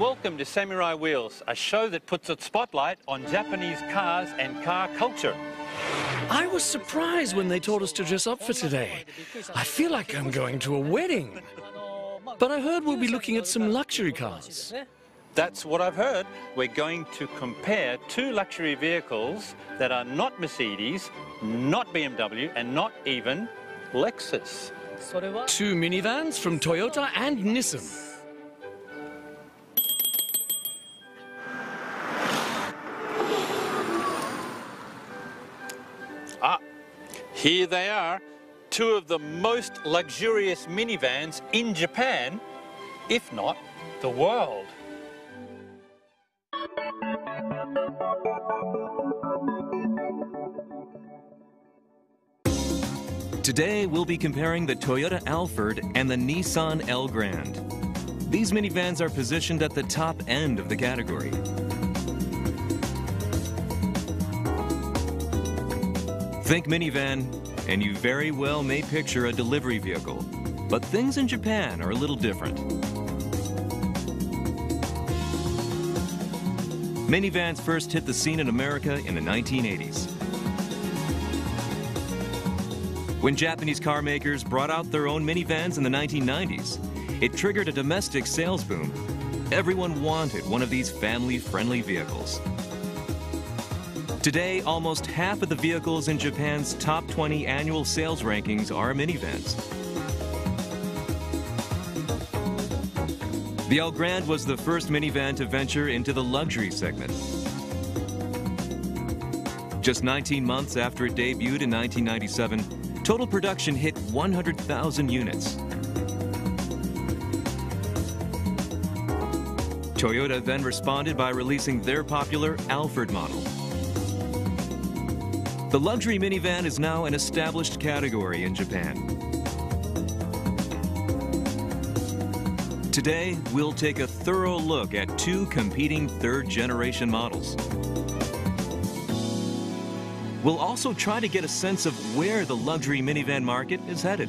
and welcome to Samurai Wheels, a show that puts a spotlight on Japanese cars and car culture. I was surprised when they told us to dress up for today. I feel like I'm going to a wedding. But I heard we'll be looking at some luxury cars. That's what I've heard. We're going to compare two luxury vehicles that are not Mercedes, not BMW, and not even Lexus. Two minivans from Toyota and Nissan. Here they are, two of the most luxurious minivans in Japan, if not the world. Today, we'll be comparing the Toyota Alphard and the Nissan Elgrand. These minivans are positioned at the top end of the category. Think minivan, and you very well may picture a delivery vehicle. But things in Japan are a little different. Minivans first hit the scene in America in the 1980s. When Japanese car makers brought out their own minivans in the 1990s, it triggered a domestic sales boom. Everyone wanted one of these family-friendly vehicles. Today, almost half of the vehicles in Japan's top 20 annual sales rankings are minivans. The Elgrand was the first minivan to venture into the luxury segment. Just 19 months after it debuted in 1997, total production hit 100,000 units. Toyota then responded by releasing their popular Alphard model. The luxury minivan is now an established category in Japan. Today, we'll take a thorough look at two competing third-generation models. We'll also try to get a sense of where the luxury minivan market is headed.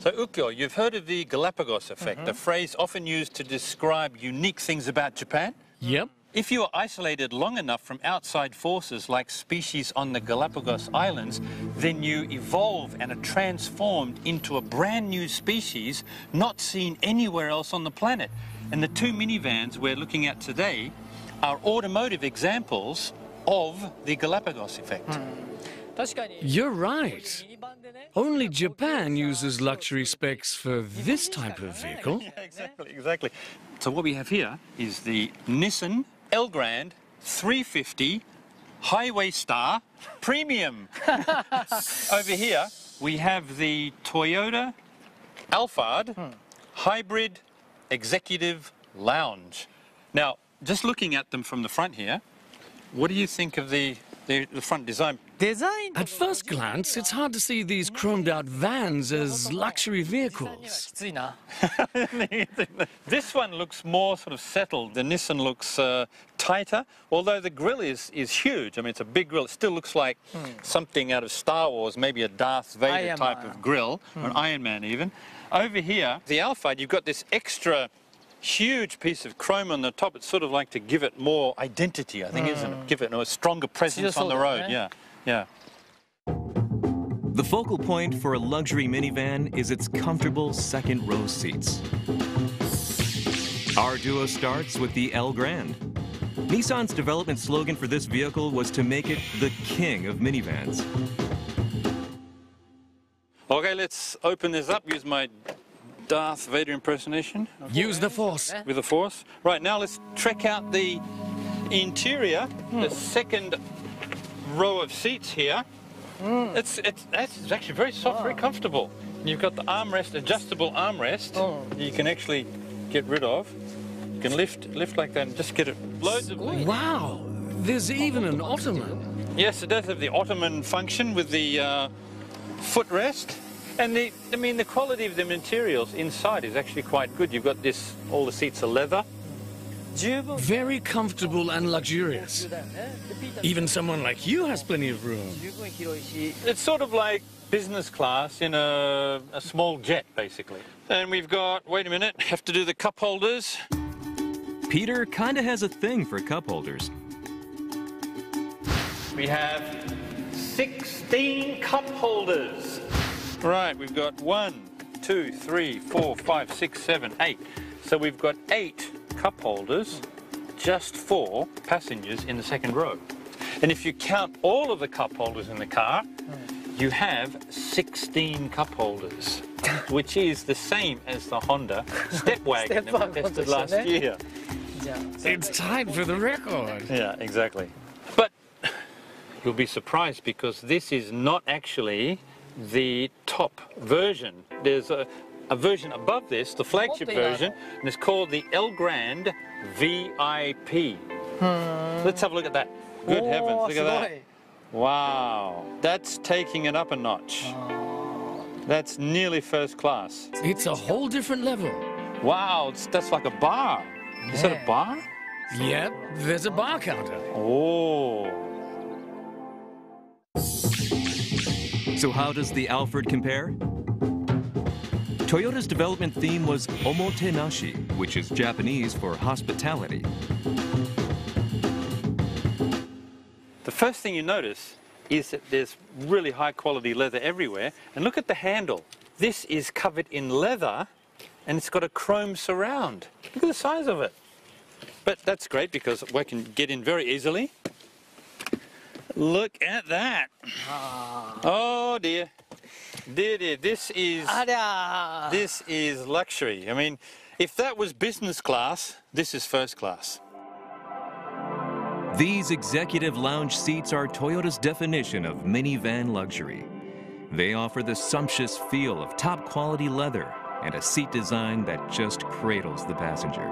So, Ukyo, you've heard of the Galapagos effect, Mm-hmm. a phrase often used to describe unique things about Japan. Yep. If you are isolated long enough from outside forces like species on the Galapagos Islands, then you evolve and are transformed into a brand new species not seen anywhere else on the planet. And the two minivans we're looking at today are automotive examples of the Galapagos effect. Hmm. You're right. Only Japan uses luxury specs for this type of vehicle. exactly, exactly. So what we have here is the Nissan Elgrand 350 Highway Star Premium. Over here we have the Toyota Alphard hmm. Hybrid Executive Lounge. Now, just looking at them from the front here, what do you think of the, the, the front design? Design. At first glance, it's hard to see these chromed out vans as luxury vehicles. this one looks more sort of settled. The Nissan looks uh, tighter, although the grill is, is huge. I mean, it's a big grill. It still looks like hmm. something out of Star Wars, maybe a Darth Vader type of grill, hmm. or an Iron Man even. Over here, the Alphard, you've got this extra huge piece of chrome on the top. It's sort of like to give it more identity, I think, mm. isn't it? Give it a stronger presence on the road, yeah. yeah yeah. The focal point for a luxury minivan is its comfortable second row seats. Our duo starts with the Elgrand. Nissan's development slogan for this vehicle was to make it the king of minivans. Okay, let's open this up. Use my Darth Vader impersonation. Use the force. with the force. Right, now let's check out the interior, the hmm. second row of seats here. It's, it's, it's actually very soft, very comfortable. You've got the armrest, adjustable armrest, you can actually get rid of. You can lift, lift like that and just get it. Loads of Wow, there's even an ottoman. Yes, it does have the Ottoman function with the uh, footrest. And the, I mean, the quality of the materials inside is actually quite good. You've got this, all the seats are leather. Very comfortable and luxurious. Even someone like you has plenty of room. It's sort of like business class in a, a small jet, basically. And we've got, wait a minute, have to do the cup holders. Peter kinda has a thing for cup holders. We have 16 cup holders. Right, we've got one, two, three, four, five, six, seven, eight. So we've got eight cup holders just for passengers in the second row. And if you count all of the cup holders in the car, you have 16 cup holders, which is the same as the Honda step wagon that we tested last year. It's tied for the record. Yeah, exactly. But you'll be surprised because this is not actually the top version. There's a, a version above this, the flagship version, and it's called the Elgrand VIP. Hmm. Let's have a look at that. Good oh, heavens, look at that. Wow, that's taking it up a notch. That's nearly first class. It's a whole different level. Wow, that's like a bar. Yeah. Is that a bar? Yep, there's a bar counter. Oh. So how does the Alphard compare? Toyota's development theme was omotenashi, which is Japanese for hospitality. The first thing you notice is that there's really high quality leather everywhere. And look at the handle. This is covered in leather and it's got a chrome surround. Look at the size of it. But that's great because we can get in very easily. Look at that. Ah. Oh dear. Dear, dear, this is this is luxury. I mean, if that was business class, this is first class. These executive lounge seats are Toyota's definition of minivan luxury. They offer the sumptuous feel of top quality leather and a seat design that just cradles the passenger.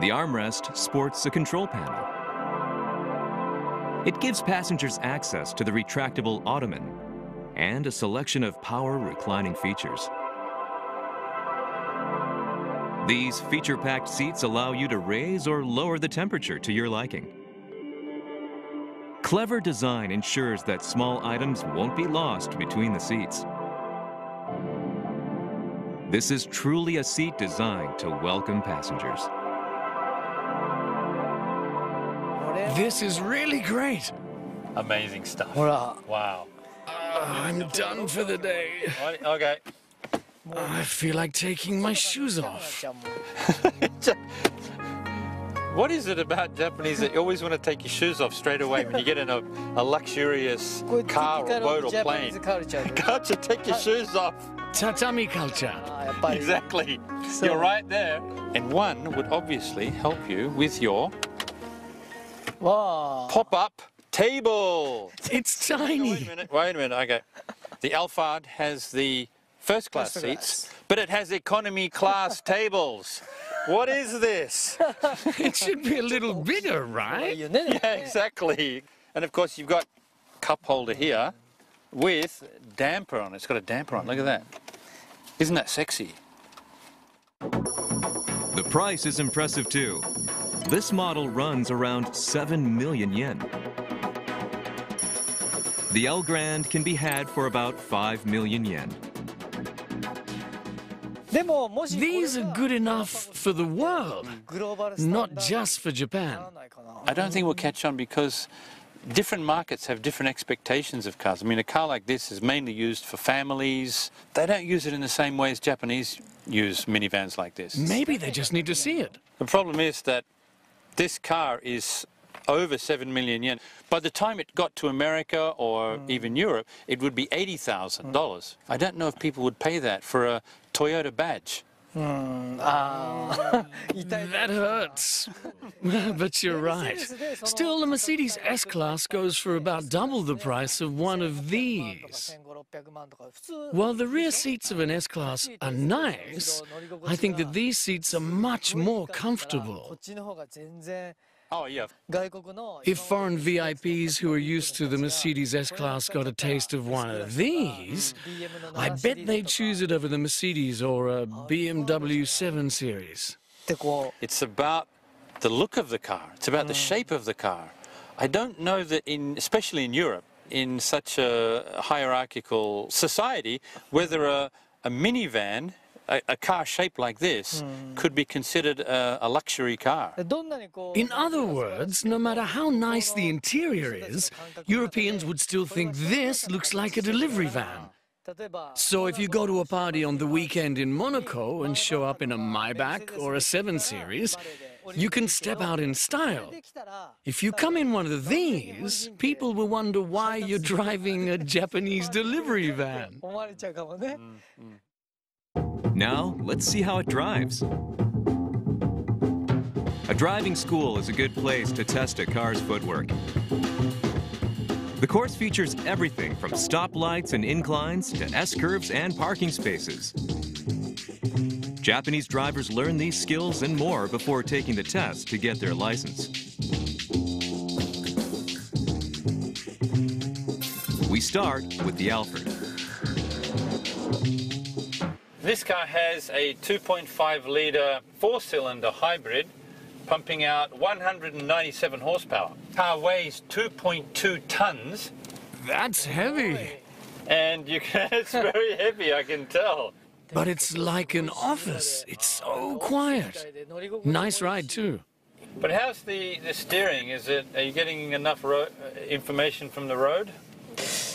The armrest sports a control panel it gives passengers access to the retractable ottoman and a selection of power reclining features. These feature packed seats allow you to raise or lower the temperature to your liking. Clever design ensures that small items won't be lost between the seats. This is truly a seat designed to welcome passengers. This is really great. Amazing stuff. Wow. wow. Uh, I'm done for the day. Okay. I feel like taking my shoes off. what is it about Japanese that you always want to take your shoes off straight away when you get in a, a luxurious car or boat or plane? Can't take your shoes off? Tatami culture. Exactly. You're right there. And one would obviously help you with your Whoa. Pop up table. It's tiny. Wait a minute. Wait a minute. Okay. The Alphard has the first class first seats, class. but it has economy class tables. What is this? it should be a little bigger, right? Yeah, exactly. And of course, you've got cup holder here with damper on. It's got a damper on. Look at that. Isn't that sexy? The price is impressive too. This model runs around 7 million yen. The Elgrand can be had for about 5 million yen. These are good enough for the world, not just for Japan. I don't think we'll catch on because different markets have different expectations of cars. I mean, a car like this is mainly used for families. They don't use it in the same way as Japanese use minivans like this. Maybe they just need to see it. The problem is that this car is over 7 million yen. By the time it got to America or hmm. even Europe, it would be $80,000. I don't know if people would pay that for a Toyota badge. Mm, that hurts. but you're right. Still, the Mercedes S-Class goes for about double the price of one of these. While the rear seats of an S-Class are nice, I think that these seats are much more comfortable. Oh, yeah. If foreign VIPs who are used to the Mercedes S-Class got a taste of one of these, I bet they'd choose it over the Mercedes or a BMW 7 Series. It's about the look of the car. It's about the hmm. shape of the car. I don't know that in, especially in Europe, in such a hierarchical society, whether a, a minivan a, a car shaped like this could be considered a, a luxury car. In other words, no matter how nice the interior is, Europeans would still think this looks like a delivery van. So if you go to a party on the weekend in Monaco and show up in a Maybach or a 7 Series, you can step out in style. If you come in one of these, people will wonder why you're driving a Japanese delivery van. Mm, mm. Now, let's see how it drives. A driving school is a good place to test a car's footwork. The course features everything from stoplights and inclines to S curves and parking spaces. Japanese drivers learn these skills and more before taking the test to get their license. We start with the Alphard. This car has a 2.5 litre four cylinder hybrid pumping out 197 horsepower. Car weighs 2.2 tons. That's heavy. And you can, it's very heavy, I can tell. But it's like an office. It's so quiet. Nice ride too. But how's the, the steering? Is it are you getting enough uh, information from the road?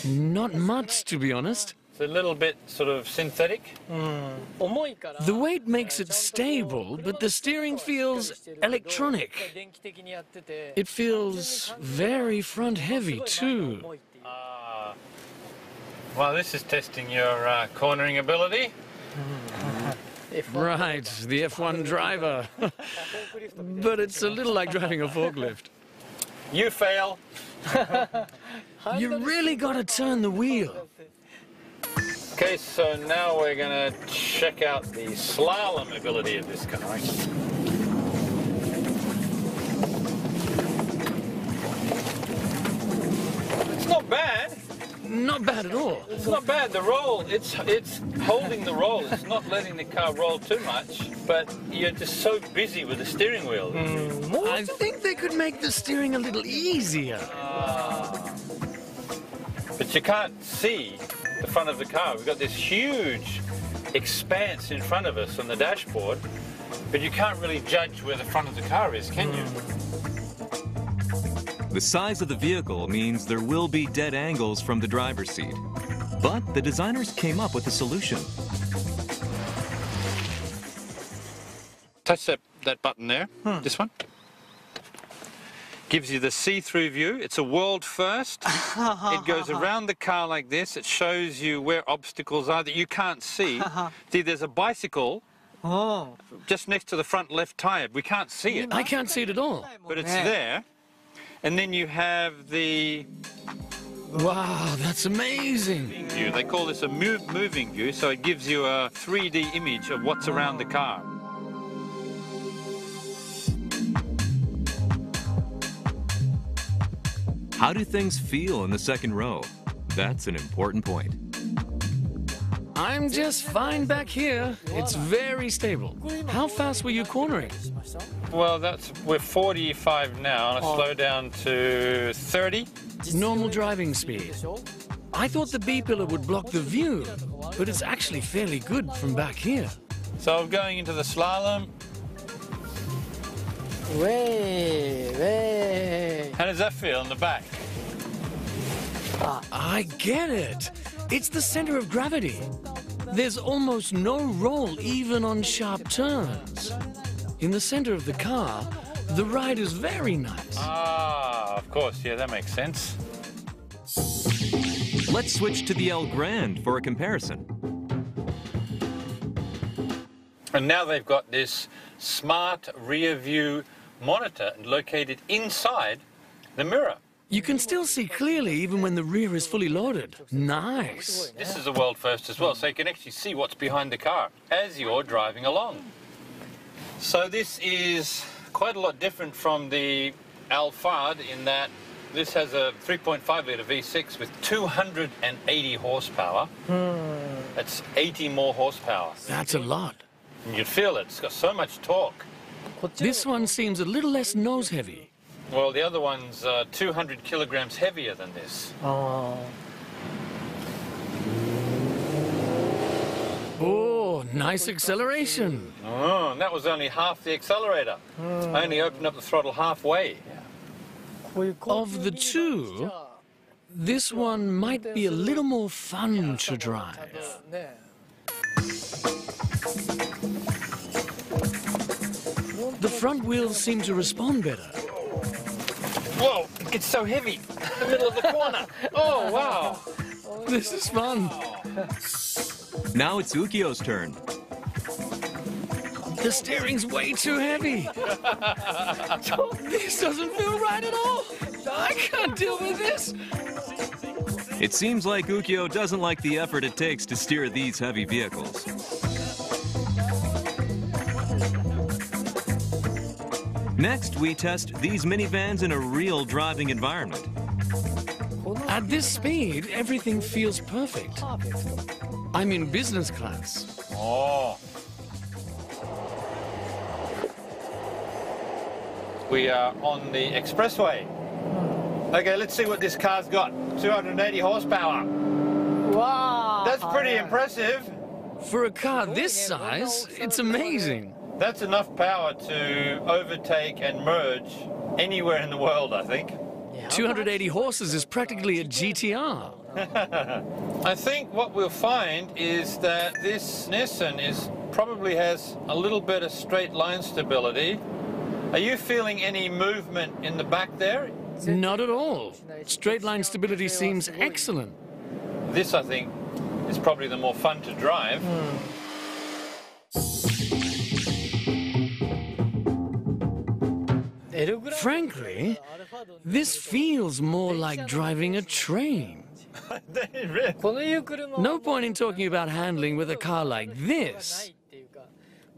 Not much, to be honest a little bit sort of synthetic. Mm. The weight makes it stable, but the steering feels electronic. It feels very front-heavy, too. Uh, well, this is testing your uh, cornering ability. right, the F1 driver. but it's a little like driving a forklift. You fail. you really got to turn the wheel. Okay, so now we're going to check out the slalom ability of this car. It's not bad. Not bad at all. It's not bad. The roll, it's it's holding the roll. It's not letting the car roll too much. But you're just so busy with the steering wheel. Hmm. I think they could make the steering a little easier. Ah. But you can't see the front of the car. We've got this huge expanse in front of us on the dashboard, but you can't really judge where the front of the car is, can you? The size of the vehicle means there will be dead angles from the driver's seat. But the designers came up with a solution. Touch that, that button there, hmm. this one. Gives you the see-through view. It's a world first. it goes around the car like this. It shows you where obstacles are that you can't see. see, there's a bicycle うん just next to the front left tire. We can't see it, I can't see it at all. but it's there. And then you have the Wow, that's amazing. view. They call this a move, moving view, so it gives you a 3D image of what's around the car. How do things feel in the second row? That's an important point. I'm just fine back here. It's very stable. How fast were you cornering? Well, that's we're 45 now, and I oh. slow down to 30. Normal driving speed. I thought the B pillar would block the view, but it's actually fairly good from back here. So I'm going into the slalom, Way, way. How does that feel in the back? Ah, I get it. It's the center of gravity. There's almost no roll even on sharp turns. In the center of the car, the ride is very nice. Ah, of course. Yeah, that makes sense. Let's switch to the Elgrand for a comparison. And now they've got this smart rear view monitor and located inside the mirror. You can still see clearly even when the rear is fully loaded. Nice. This is a world first as well, so you can actually see what's behind the car as you're driving along. So this is quite a lot different from the Alphard in that this has a 3.5 litre V6 with 280 horsepower. Hmm. That's 80 more horsepower. That's a lot. And you'd feel it. It's got so much torque. This one seems a little less nose heavy. Well, the other one's uh, 200 kilograms heavier than this. Oh. Oh, nice acceleration. Oh, and that was only half the accelerator. Hmm. I only opened up the throttle halfway. Of the two, this one might be a little more fun to drive. ね The front wheels seem to respond better. Whoa, it's so heavy. The middle of the corner. Oh, wow. This is fun. Now it's Ukyo's turn. The steering's way too heavy. this doesn't feel right at all. I can't deal with this. It seems like Ukyo doesn't like the effort it takes to steer these heavy vehicles. Next, we test these minivans in a real driving environment. At this speed, everything feels perfect. I'm in business class. Oh. We are on the expressway. Okay, let's see what this car's got. 280 horsepower. Wow. That's pretty impressive. For a car this size, it's amazing. That's enough power to overtake and merge anywhere in the world, I think. 280 horses is practically a GTR. I think what we'll find is that this Nissan is probably has a little bit of straight line stability. Are you feeling any movement in the back there? Not at all. Straight line stability seems excellent. This, I think, is probably the more fun to drive. L Frankly, this feels more like driving a train. no point in talking about handling with a car like this.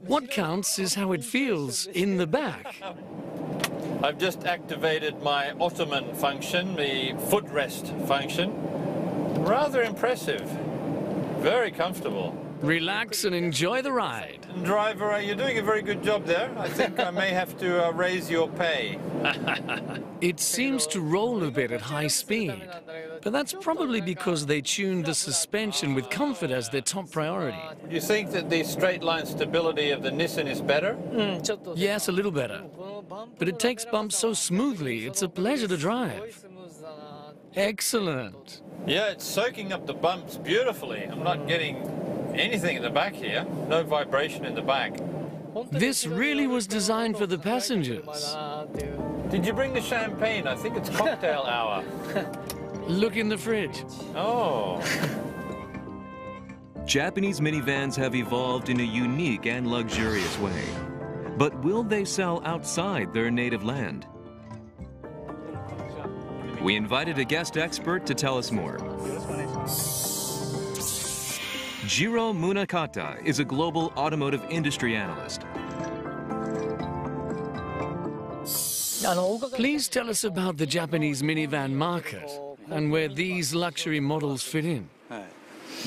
What counts is how it feels in the back. I've just activated my ottoman function, the footrest function. Rather impressive. Very comfortable relax and enjoy the ride. Driver, uh, you're doing a very good job there. I think I may have to uh, raise your pay. it seems to roll a bit at high speed, but that's probably because they tuned the suspension with comfort as their top priority. You think that the straight line stability of the Nissan is better? Mm. Yes, a little better. But it takes bumps so smoothly, it's a pleasure to drive. Excellent. Yeah, it's soaking up the bumps beautifully. I'm not getting anything in the back here, no vibration in the back. This really was designed for the passengers. Did you bring the champagne? I think it's cocktail hour. Look in the fridge. Oh. Japanese minivans have evolved in a unique and luxurious way. But will they sell outside their native land? We invited a guest expert to tell us more. Jiro Munakata is a global automotive industry analyst. Please tell us about the Japanese minivan market and where these luxury models fit in.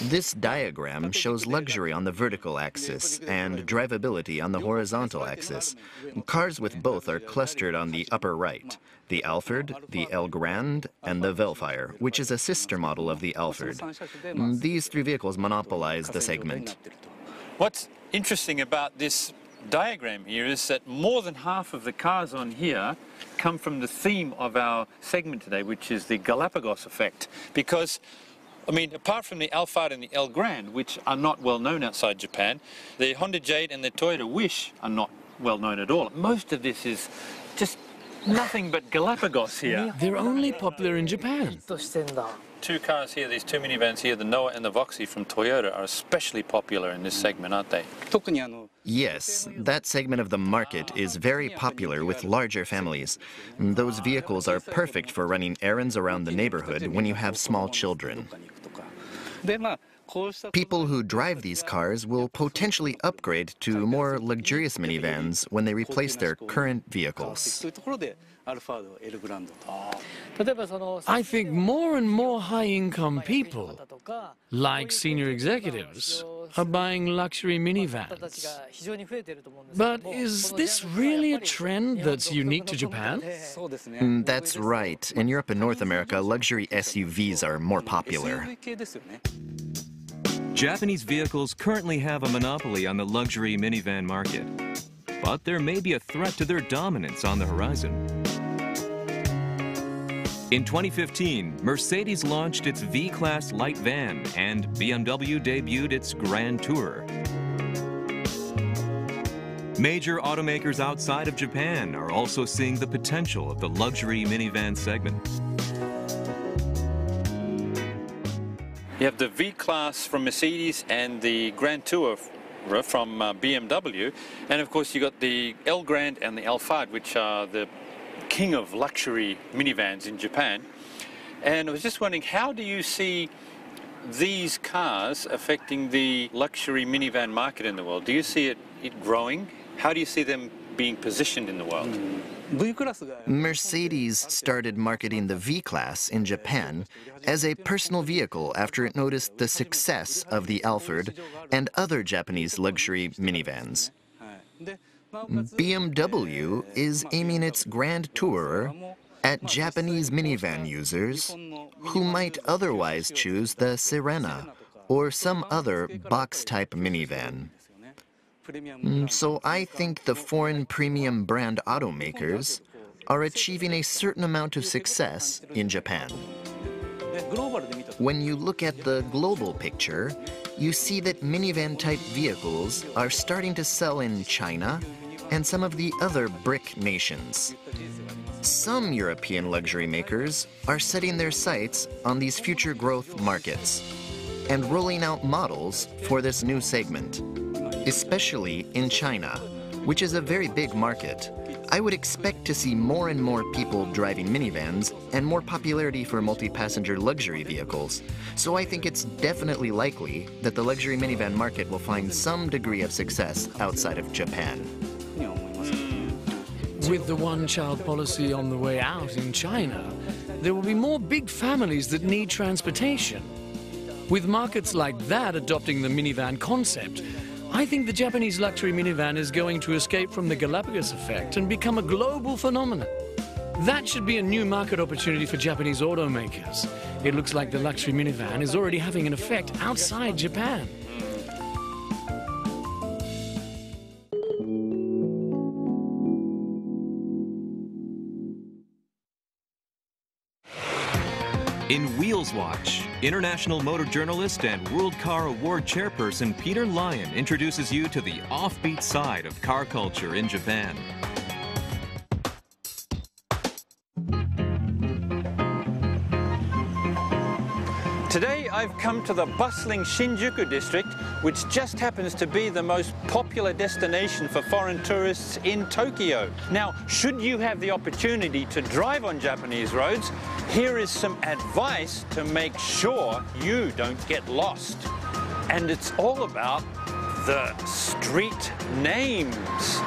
This diagram shows luxury on the vertical axis and drivability on the horizontal axis. Cars with both are clustered on the upper right the Alphard, the Elgrand, and the Vellfire, which is a sister model of the Alphard. These three vehicles monopolize the segment. What's interesting about this diagram here is that more than half of the cars on here come from the theme of our segment today, which is the Galapagos effect. Because, I mean, apart from the Alphard and the Elgrand, which are not well known outside Japan, the Honda Jade and the Toyota Wish are not well known at all. Most of this is just nothing but Galapagos here. They're only popular in Japan two cars here, these two minivans here, the Noah and the Voxy from Toyota, are especially popular in this segment, aren't they? Yes, that segment of the market is very popular with larger families. Those vehicles are perfect for running errands around the neighborhood when you have small children. People who drive these cars will potentially upgrade to more luxurious minivans when they replace their current vehicles. I think more and more high-income people, like senior executives, are buying luxury minivans. But is this really a trend that's unique to Japan? Mm, That's right. In Europe and North America, luxury SUVs are more popular. Japanese vehicles currently have a monopoly on the luxury minivan market, but there may be a threat to their dominance on the horizon. In 2015, Mercedes launched its V-Class light van and BMW debuted its Grand Tourer. Major automakers outside of Japan are also seeing the potential of the luxury minivan segment. You have the V-Class from Mercedes and the Grand Tour from uh, BMW. And of course, you got the Elgrand and the Alphard, which are the king of luxury minivans in Japan. And I was just wondering, how do you see these cars affecting the luxury minivan market in the world? Do you see it, it growing? How do you see them being positioned in the world? Mercedes started marketing the V Class in Japan as a personal vehicle after it noticed the success of the Alphard and other Japanese luxury minivans. BMW is aiming its Grand Tourer at Japanese minivan users who might otherwise choose the Serena or some other box-type minivan. Mm, So I think the foreign premium brand automakers are achieving a certain amount of success in Japan. When you look at the global picture, you see that minivan type vehicles are starting to sell in China and some of the other BRIC nations. Some European luxury makers are setting their sights on these future growth markets and rolling out models for this new segment, especially in China, which is a very big market. I would expect to see more and more people driving minivans and more popularity for multi-passenger luxury vehicles. So I think it's definitely likely that the luxury minivan market will find some degree of success outside of Japan. With the one-child policy on the way out in China, there will be more big families that need transportation. With markets like that adopting the minivan concept, I think the Japanese luxury minivan is going to escape from the Galapagos effect and become a global phenomenon. That should be a new market opportunity for Japanese automakers. It looks like the luxury minivan is already having an effect outside Japan. In Wheels Watch, international motor journalist and World Car Award chairperson Peter Lyon introduces you to the offbeat side of car culture in Japan. I've come to the bustling Shinjuku district, which just happens to be the most popular destination for foreign tourists in Tokyo. Now, should you have the opportunity to drive on Japanese roads, here is some advice to make sure you don't get lost. And it's all about the street names.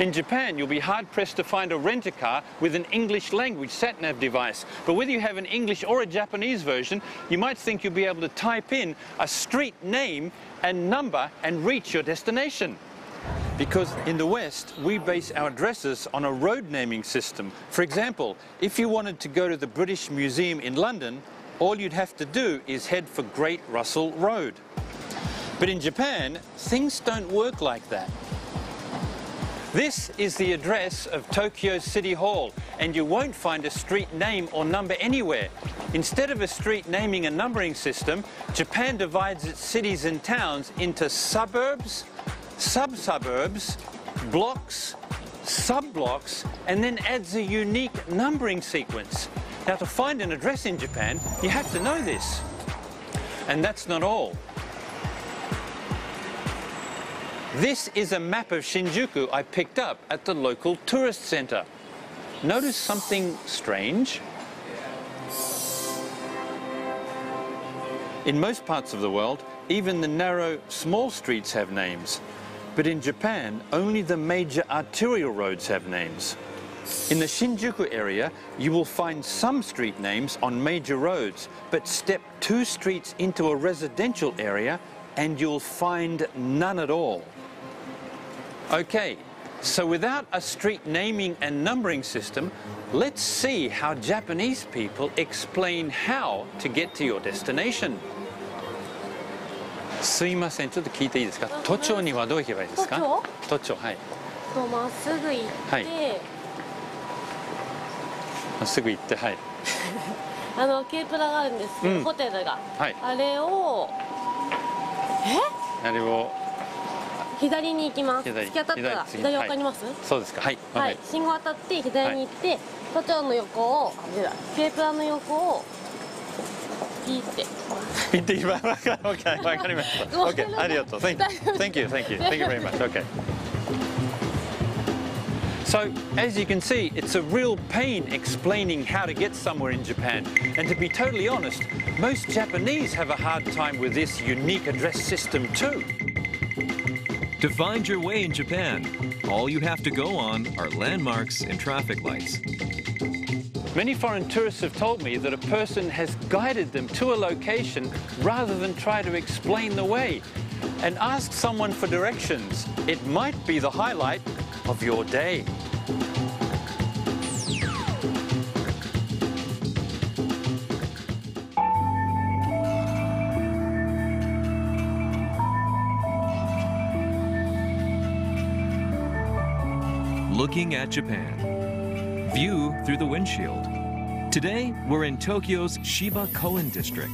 In Japan, you'll be hard pressed to find a renter car with an English language sat-nav device. But whether you have an English or a Japanese version, you might think you'll be able to type in a street name and number and reach your destination. Because in the West, we base our addresses on a road naming system. For example, if you wanted to go to the British Museum in London, all you'd have to do is head for Great Russell Road. But in Japan, things don't work like that. This is the address of Tokyo City Hall, and you won't find a street name or number anywhere. Instead of a street naming and numbering system, Japan divides its cities and towns into suburbs, sub-suburbs, blocks, sub-blocks, and then adds a unique numbering sequence. Now, to find an address in Japan, you have to know this. And that's not all. This is a map of Shinjuku I picked up at the local tourist center. notice something strange? In most parts of the world, even the narrow, small streets have names. But in Japan, only the major arterial roads have names. In the Shinjuku area, you will find some street names on major roads, but step two streets into a residential area and you'll find none at all. Okay, so without a street naming and numbering system, let's see how Japanese people explain how to get to your destination. すいません、ちょっと聞いていいですか都庁にはどう行けばいいですか都庁はい。とまっすぐ行って、はいまっすぐ行って、はい。あのケープラがあるんですけど、うんホテルが、はいあれをあれを、左に行きます左突き当たったら左左わかりますそうですか。はい。はい、信号渡って左に行って、都庁の横をケープラの横をピーってピッて今わかりました。OK ありがとう。Thank you thank you thank you thank you very much. Okay. So, as you can see, it's a real pain explaining how to get somewhere in Japan. And to be totally honest, most Japanese have a hard time with this unique address system too. To find your way in Japan, all you have to go on are landmarks and traffic lights. Many foreign tourists have told me that a person has guided them to a location rather than try to explain the way. And ask someone for directions. It might be the highlight of your day. Looking at Japan. View through the windshield. Today, we're in Tokyo's Shiba Koen district,